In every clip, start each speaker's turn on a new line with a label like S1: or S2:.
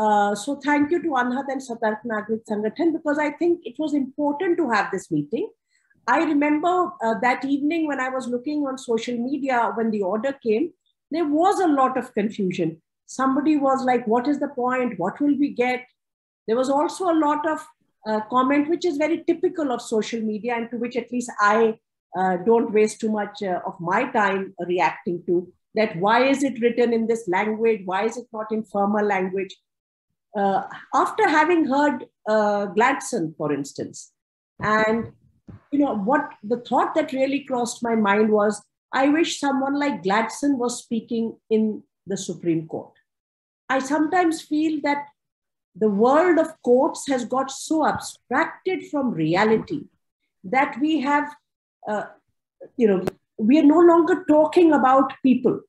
S1: Uh, so thank you to Anhad and Satark Nagrik Sangathan because I think it was important to have this meeting. I remember uh, that evening when I was looking on social media when the order came, there was a lot of confusion. Somebody was like, what is the point? What will we get? There was also a lot of uh, comment, which is very typical of social media and to which at least I uh, don't waste too much uh, of my time reacting to that. Why is it written in this language? Why is it not in formal language? Uh, after having heard uh, Gladson, for instance, and you know what the thought that really crossed my mind was, I wish someone like Gladson was speaking in the Supreme Court. I sometimes feel that the world of courts has got so abstracted from reality that we have, uh, you know, we are no longer talking about people.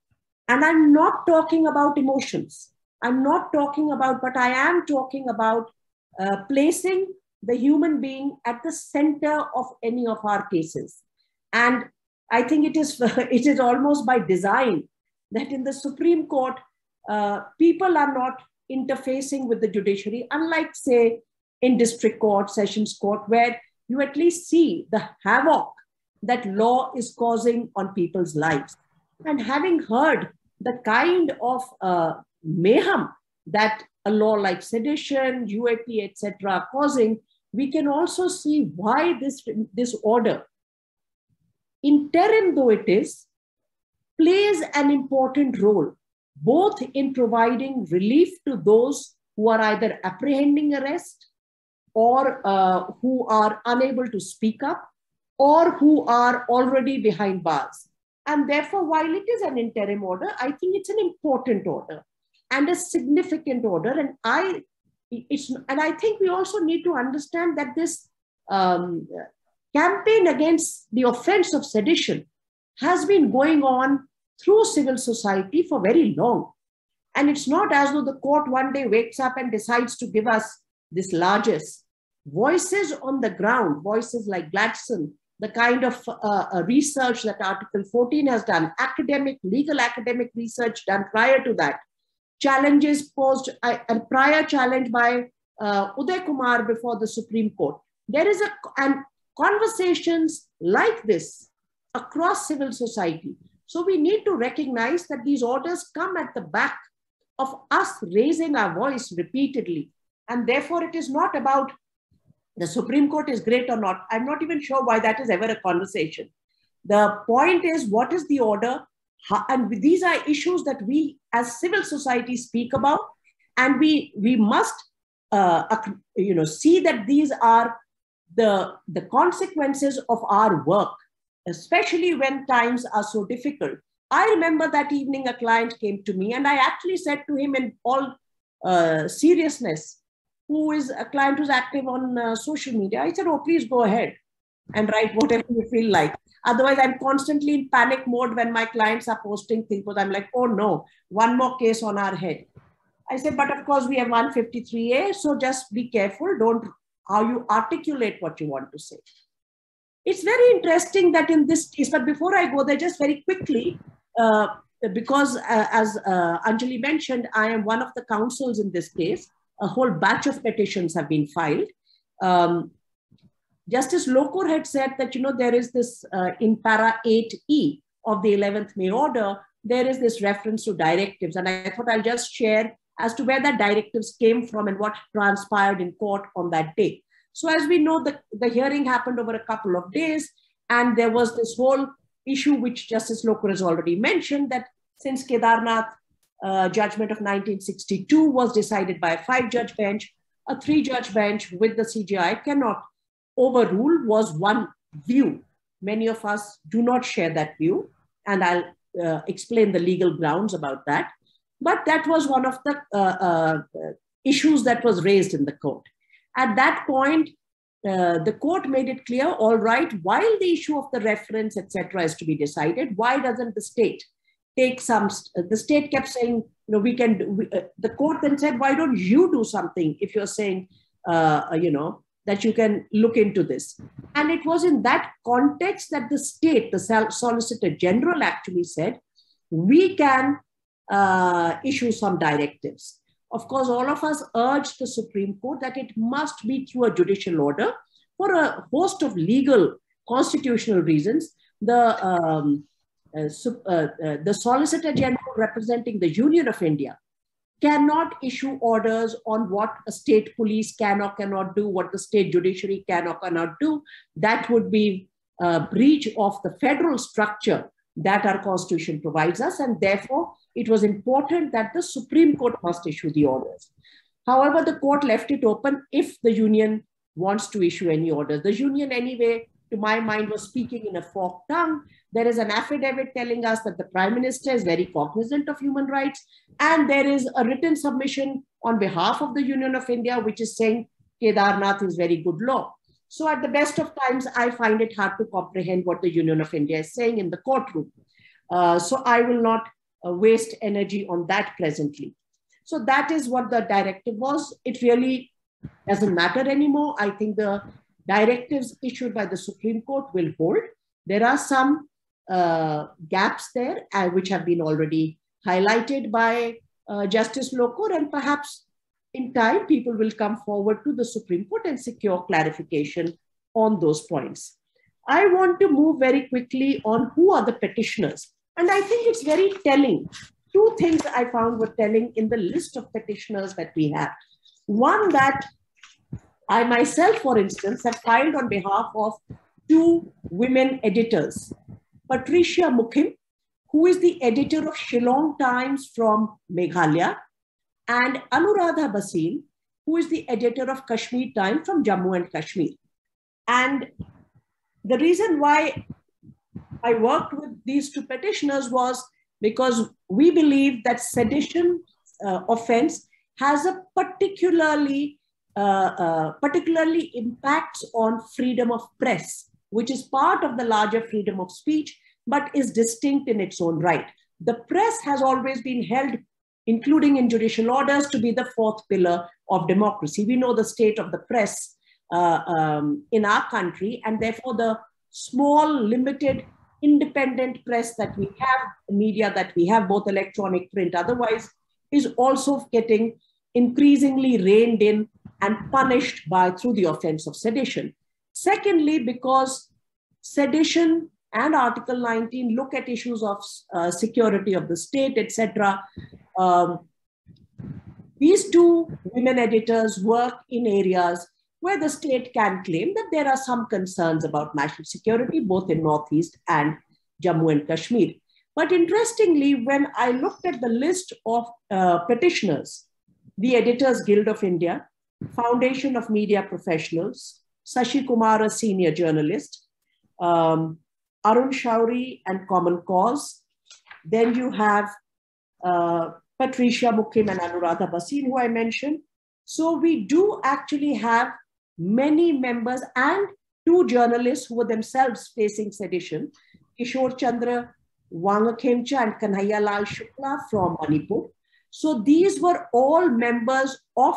S1: And I'm not talking about emotions. I'm not talking about, but I am talking about uh, placing the human being at the center of any of our cases. And I think it is, it is almost by design that in the Supreme Court, uh, people are not interfacing with the judiciary, unlike, say, in district court, sessions court, where you at least see the havoc that law is causing on people's lives. And having heard the kind of uh, mayhem that a law like sedition, UAP, etc., are causing, we can also see why this, this order, interim though it is, plays an important role both in providing relief to those who are either apprehending arrest or uh, who are unable to speak up or who are already behind bars. And therefore, while it is an interim order, I think it's an important order and a significant order. And I, it's, and I think we also need to understand that this um, campaign against the offense of sedition has been going on through civil society for very long. And it's not as though the court one day wakes up and decides to give us this largesse. Voices on the ground, voices like Gladson, the kind of uh research that Article 14 has done, academic, legal academic research done prior to that, challenges posed, uh, a prior challenge by uh, Udayakumar before the Supreme Court. There is a, and conversations like this across civil society so we need to recognize that these orders come at the back of us raising our voice repeatedly. And therefore, it is not about the Supreme Court is great or not. I'm not even sure why that is ever a conversation. The point is, what is the order? And these are issues that we as civil society speak about. And we, we must uh, you know, see that these are the, the consequences of our work especially when times are so difficult. I remember that evening a client came to me and I actually said to him in all uh, seriousness, who is a client who's active on uh, social media, I said, oh, please go ahead and write whatever you feel like. Otherwise, I'm constantly in panic mode when my clients are posting things because I'm like, oh no, one more case on our head. I said, but of course we have 153A, so just be careful. Don't how you articulate what you want to say. It's very interesting that in this case, but before I go there, just very quickly, uh, because uh, as uh, Anjali mentioned, I am one of the counsels in this case. A whole batch of petitions have been filed. Um, Justice Lokur had said that, you know, there is this uh, in para 8E of the 11th May order, there is this reference to directives. And I thought I'll just share as to where that directives came from and what transpired in court on that day. So as we know, the, the hearing happened over a couple of days, and there was this whole issue which Justice Lokur has already mentioned that since Kedarnath uh, judgment of 1962 was decided by a five-judge bench, a three-judge bench with the CJI cannot overrule was one view. Many of us do not share that view, and I'll uh, explain the legal grounds about that. But that was one of the uh, uh issues that was raised in the court. At that point, uh, the court made it clear, all right, while the issue of the reference, etc., is to be decided, why doesn't the state take some, uh, the state kept saying, you know, we can, we, uh, the court then said, why don't you do something if you're saying, you know, that you can look into this. And it was in that context that the state, the Solicitor General actually said, we can uh, issue some directives. of course, all of us urged the Supreme Court that it must be through a judicial order for a host of legal constitutional reasons. The, um, uh, uh, uh, the Solicitor General representing the Union of India cannot issue orders on what a state police can or cannot do, what the state judiciary can or cannot do. That would be a breach of the federal structure that our constitution provides us. And therefore, it was important that the Supreme Court must issue the orders. However, the court left it open if the union wants to issue any orders. The union, anyway, to my mind, was speaking in a forked tongue. There is an affidavit telling us that the prime minister is very cognizant of human rights. And there is a written submission on behalf of the Union of India, which is saying Kedarnath is very good law. So at the best of times, I find it hard to comprehend what the Union of India is saying in the courtroom. Uh, so I will not uh, waste energy on that presently. So that is what the directive was. It really doesn't matter anymore. I think the directives issued by the Supreme Court will hold. There are some uh, gaps there, uh, which have been already highlighted by uh, Justice Lokur, and perhaps in time people will come forward to the Supreme Court and secure clarification on those points. I want to move very quickly on who are the petitioners. And I think it's very telling. Two things I found were telling in the list of petitioners that we have. One that I myself, for instance, have filed on behalf of two women editors, Patricia Mukim, who is the editor of Shillong Times from Meghalaya, and Anuradha Bhasin, who is the editor of Kashmir Times from Jammu and Kashmir. And the reason why I worked with these two petitioners was because we believe that sedition uh, offense has a particularly particularly impacts on freedom of press, which is part of the larger freedom of speech, but is distinct in its own right. The press has always been held, including in judicial orders, to be the fourth pillar of democracy. We know the state of the press uh, um, in our country, and therefore the small, limited independent press that we have, media that we have, both electronic, print, otherwise, is also getting increasingly reined in and punished by through the offense of sedition. Secondly, because sedition and Article 19 look at issues of uh, security of the state, etc. Um, these two women editors work in areas where the state can claim that there are some concerns about national security, both in Northeast and Jammu and Kashmir. But interestingly, when I looked at the list of uh, petitioners, the Editors Guild of India, Foundation of Media Professionals, Sashi Kumar, a senior journalist, um, Arun Shourie and Common Cause. Then you have uh, Patricia Mukim and Anuradha Bhasin, who I mentioned. So we do actually have many members and two journalists who were themselves facing sedition, Kishore Chandra Wangkhemcha and Kanhaiya Lal Shukla from Manipur. So these were all members of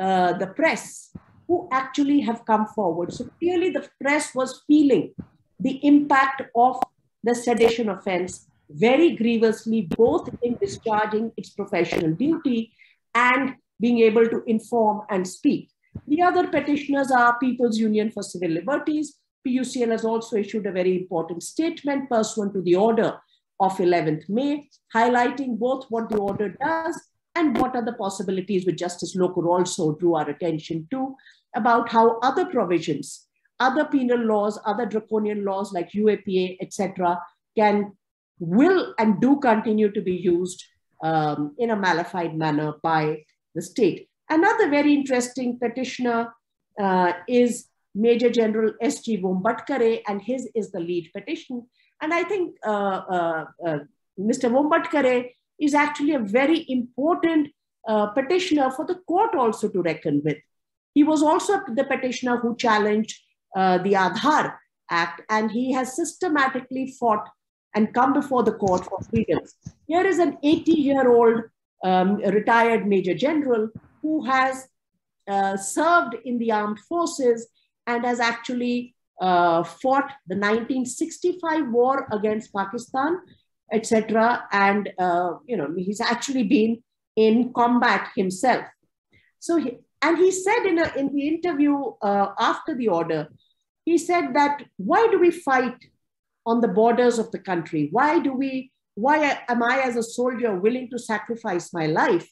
S1: uh, the press who actually have come forward. So clearly the press was feeling the impact of the sedition offense very grievously, both in discharging its professional duty and being able to inform and speak. The other petitioners are People's Union for Civil Liberties. PUCL has also issued a very important statement pursuant to the order of 11th May, highlighting both what the order does and what are the possibilities which Justice Lokur also drew our attention to about how other provisions, other penal laws, other draconian laws like UAPA, etc., can, will, and do continue to be used um, in a malafide manner by the state. Another very interesting petitioner uh, is Major General S.G. Vombatkere, and his is the lead petition. And I think uh, uh, uh Mr. Vombatkere is actually a very important uh, petitioner for the court also to reckon with. He was also the petitioner who challenged uh, the Aadhaar Act, and he has systematically fought and come before the court for freedoms. Here is an 80 year old um, retired Major General who has uh, served in the armed forces and has actually uh, fought the 1965 war against Pakistan, etc. And uh, you know, he's actually been in combat himself. So, he, and he said in, a, in the interview uh, after the order, he said that why do we fight on the borders of the country? Why do we, why am I as a soldier willing to sacrifice my life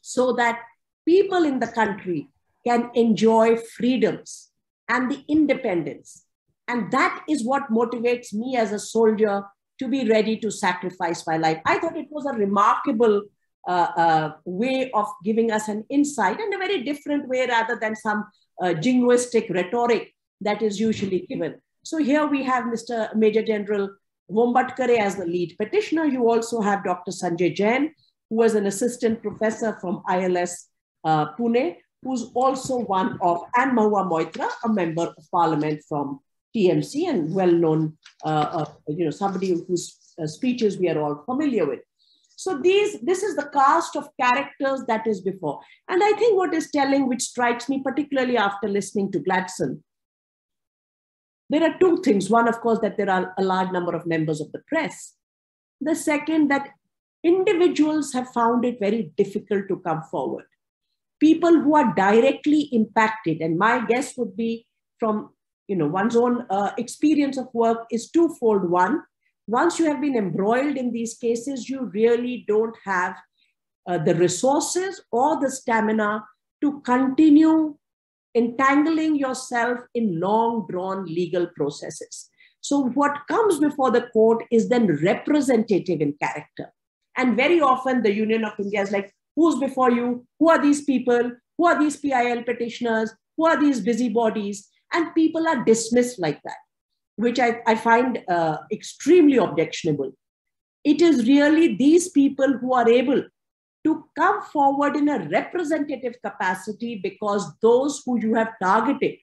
S1: so that people in the country can enjoy freedoms and the independence? And that is what motivates me as a soldier to be ready to sacrifice my life. I thought it was a remarkable uh, uh, way of giving us an insight and a very different way rather than some uh, jingoistic rhetoric that is usually given. So here we have Mr. Major General Vombatkere as the lead petitioner. You also have Dr. Sanjay Jain, who was an assistant professor from ILS uh, Pune, who's also one of, and Mahua Moitra, a member of parliament from TMC and well-known, uh, uh, you know, somebody whose uh, speeches we are all familiar with. So these, this is the cast of characters that is before. And I think what is telling, which strikes me particularly after listening to Gladson, there are two things. One, of course, that there are a large number of members of the press. The second, that individuals have found it very difficult to come forward. People who are directly impacted, and my guess would be from you know, one's own uh, experience of work is twofold. One, once you have been embroiled in these cases, you really don't have uh, the resources or the stamina to continue entangling yourself in long drawn legal processes. So, what comes before the court is then representative in character. And very often, the Union of India is like, who's before you? Who are these people? Who are these PIL petitioners? Who are these busybodies? And people are dismissed like that, which I, I find uh, extremely objectionable. It is really these people who are able to come forward in a representative capacity because those who you have targeted,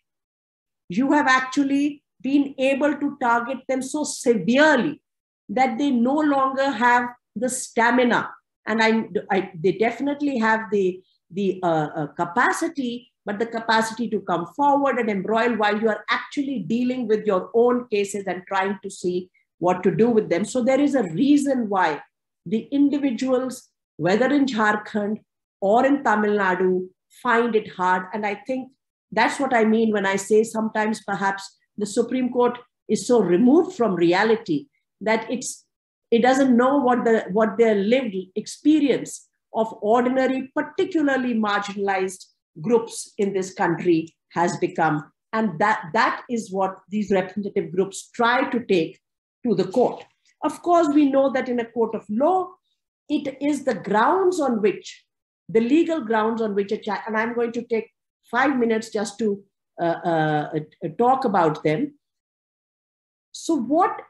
S1: you have actually been able to target them so severely that they no longer have the stamina and I, I they definitely have the the uh, uh, capacity but the capacity to come forward and embroil while you are actually dealing with your own cases and trying to see what to do with them. So there is a reason why the individuals, whether in Jharkhand or in Tamil Nadu, find it hard. And I think that's what I mean when I say sometimes perhaps the Supreme Court is so removed from reality that it's it doesn't know what the what their lived experience of ordinary, particularly marginalized groups in this country has become. And that, that is what these representative groups try to take to the court. Of course, we know that in a court of law, it is the grounds on which, the legal grounds on which a child, and I'm going to take five minutes just to uh, uh, talk about them. So, what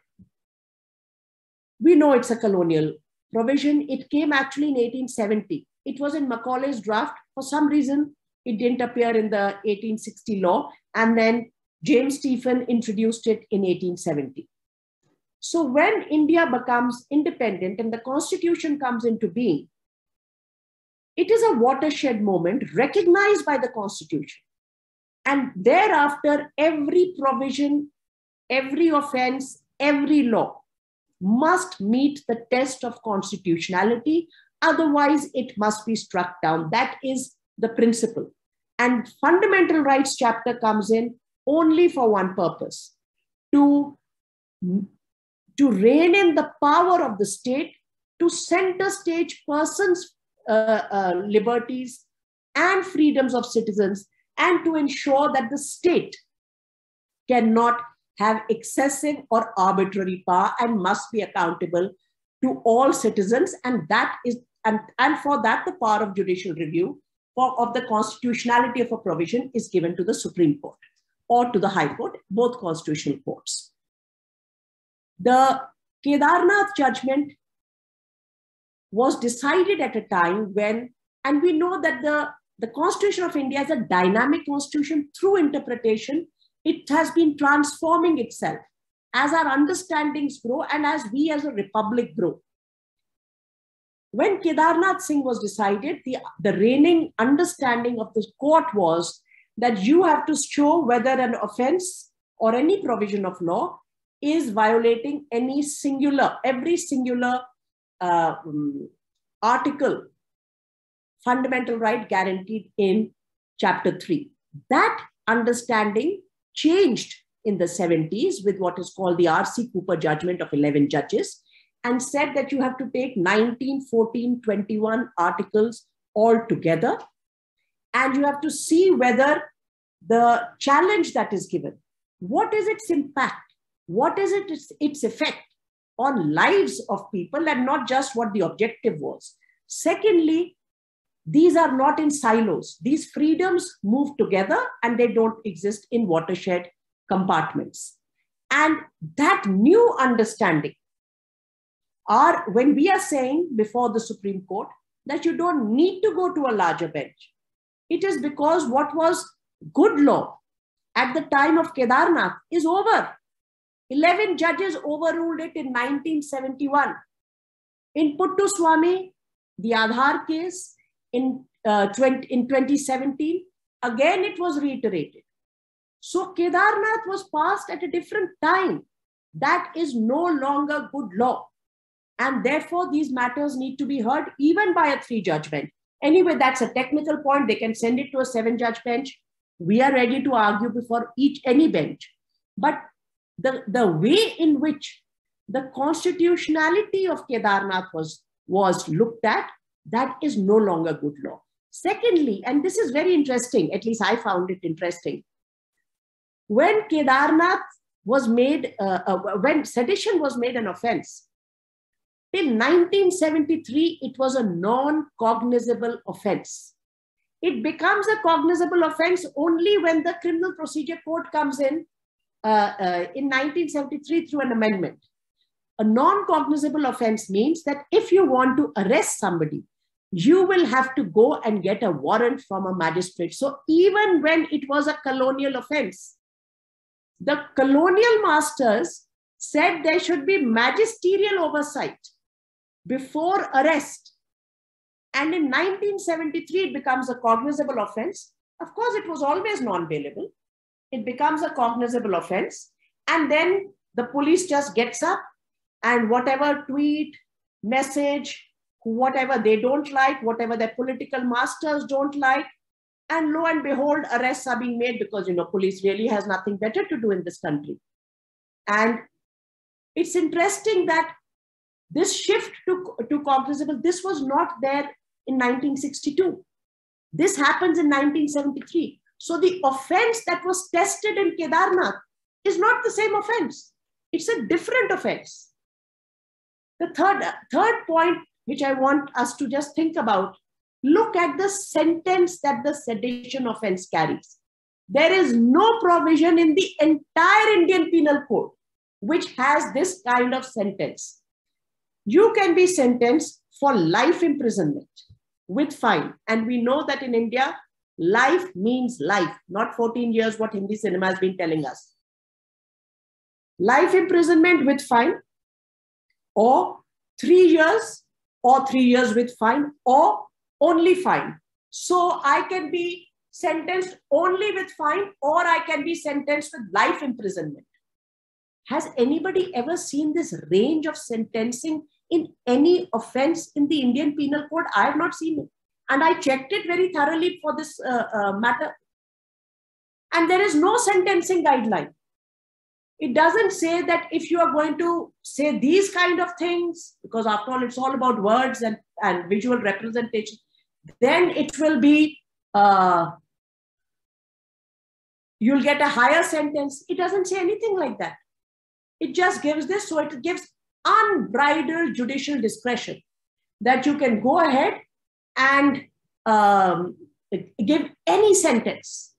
S1: we know it's a colonial provision. It came actually in 1870. It was in Macaulay's draft. For some reason, it didn't appear in the 1860 law. And then James Stephen introduced it in 1870. So when India becomes independent and the constitution comes into being, it is a watershed moment recognized by the constitution. And thereafter, every provision, every offense, every law must meet the test of constitutionality. Otherwise, it must be struck down. That is the principle. And fundamental rights chapter comes in only for one purpose to, to rein in the power of the state to center stage persons' uh, uh, liberties and freedoms of citizens and to ensure that the state cannot have excessive or arbitrary power and must be accountable to all citizens. And that is and, and for that the power of judicial review for, of the constitutionality of a provision is given to the Supreme Court or to the High Court, both constitutional courts. The Kedarnath judgment was decided at a time when, and we know that the, the Constitution of India is a dynamic constitution through interpretation. It has been transforming itself as our understandings grow and as we as a republic grow. When Kedarnath Singh was decided, the, the reigning understanding of the court was that you have to show whether an offense or any provision of law is violating any singular, every singular uh, um, article fundamental right guaranteed in chapter 3. That understanding changed in the 70s with what is called the R.C. Cooper judgment of 11 judges and said that you have to take 19, 14, 21 articles all together and you have to see whether the challenge that is given, what is its impact? What is it, its, its effect on lives of people and not just what the objective was? Secondly, these are not in silos. These freedoms move together and they don't exist in watershed compartments. And that new understanding are when we are saying before the Supreme Court that you don't need to go to a larger bench. It is because what was good law at the time of Kedarnath is over. 11 judges overruled it in 1971. In Puttaswamy, the Aadhaar case in, uh, 20, in 2017, again it was reiterated. So Kedarnath was passed at a different time. That is no longer good law. And therefore, these matters need to be heard even by a three judge bench. Anyway, that's a technical point. They can send it to a seven judge bench. We are ready to argue before each any bench. But the, the way in which the constitutionality of Kedarnath was, was looked at, that is no longer good law. Secondly, and this is very interesting, at least I found it interesting, when Kedarnath was made, uh, uh, when sedition was made an offense, till 1973, it was a non cognizable offense. It becomes a cognizable offense only when the Criminal Procedure Code comes in uh, uh, in 1973 through an amendment. A non cognizable offense means that if you want to arrest somebody, you will have to go and get a warrant from a magistrate. So even when it was a colonial offense, the colonial masters said there should be magisterial oversight before arrest. And in 1973, it becomes a cognizable offense. Of course, it was always non bailable. It becomes a cognizable offense. And then the police just gets up and whatever tweet, message, whatever they don't like, whatever their political masters don't like, and lo and behold, arrests are being made because, you know, police really has nothing better to do in this country. And it's interesting that this shift to, to cognizable, this was not there in 1962. This happens in 1973. So the offense that was tested in Kedarnath is not the same offense. It's a different offense. The third, third point, which I want us to just think about Look at the sentence that the sedition offense carries. There is no provision in the entire Indian Penal Code which has this kind of sentence. You can be sentenced for life imprisonment with fine. And we know that in India, life means life, not 14 years, what Hindi cinema has been telling us. Life imprisonment with fine, or three years, or three years with fine, or only fine. So I can be sentenced only with fine or I can be sentenced with life imprisonment. Has anybody ever seen this range of sentencing in any offense in the Indian Penal Code? I have not seen it. And I checked it very thoroughly for this uh, uh, matter. And there is no sentencing guideline. It doesn't say that if you are going to say these kind of things, because after all, it's all about words and, and visual representation then it will be, uh, you'll get a higher sentence. It doesn't say anything like that. It just gives this, so it gives unbridled judicial discretion that you can go ahead and um, give any sentence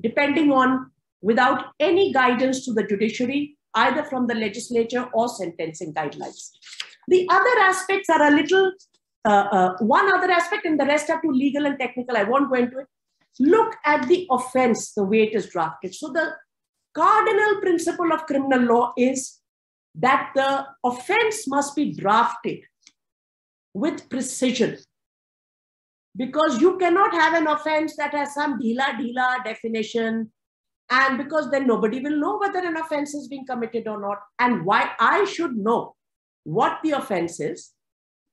S1: depending on without any guidance to the judiciary either from the legislature or sentencing guidelines the other aspects are a little uh, uh, one other aspect, and the rest are too legal and technical. I won't go into it. Look at the offense, the way it is drafted. So, the cardinal principle of criminal law is that the offense must be drafted with precision. Because you cannot have an offense that has some dhila dhila definition, and because then nobody will know whether an offense is being committed or not. And why I should know what the offense is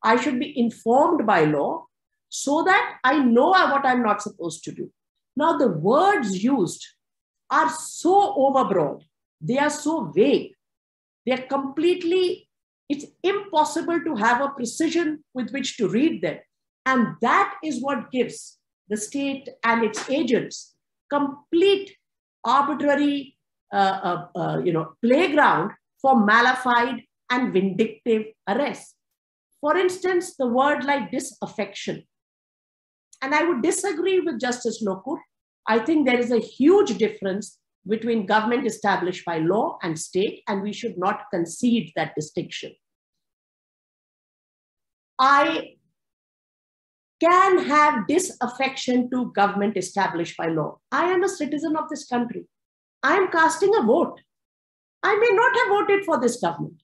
S1: I should be informed by law. so that I know what I'm not supposed to do. Now, the words used are so overbroad, they are so vague, they're completely, it's impossible to have a precision with which to read them. And that is what gives the state and its agents complete arbitrary uh, uh, uh, you know, playground for malafide and vindictive arrests. For instance, the word like disaffection. And I would disagree with Justice Lokur. I think there is a huge difference between government established by law and state, and we should not concede that distinction. I can have disaffection to government established by law. I am a citizen of this country. I am casting a vote. I may not have voted for this government.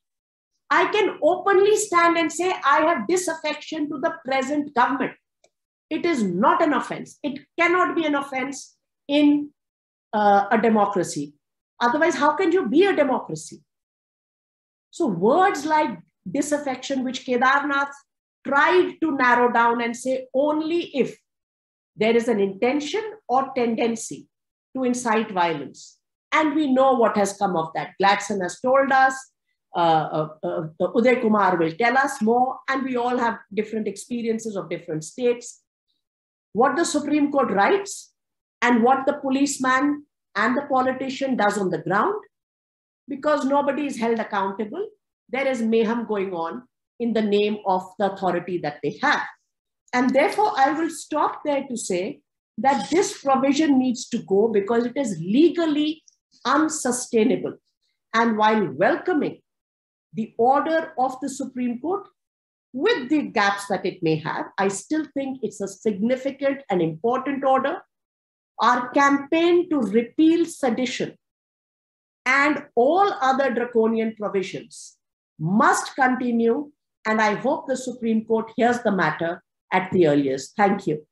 S1: I can openly stand and say I have disaffection to the present government. It is not an offense. It cannot be an offense in uh, a democracy. Otherwise, how can you be a democracy? So, words like disaffection, which Kedarnath tried to narrow down and say only if there is an intention or tendency to incite violence. And we know what has come of that. Gladson has told us, uh, uh, uh, Udayakumar will tell us more, and we all have different experiences of different states. What the Supreme Court writes and what the policeman and the politician does on the ground, because nobody is held accountable, there is mayhem going on in the name of the authority that they have. And therefore, I will stop there to say that this provision needs to go because it is legally unsustainable. And while welcoming the order of the Supreme Court, with the gaps that it may have, I still think it's a significant and important order. Our campaign to repeal sedition and all other draconian provisions must continue and I hope the Supreme Court hears the matter at the earliest. Thank you.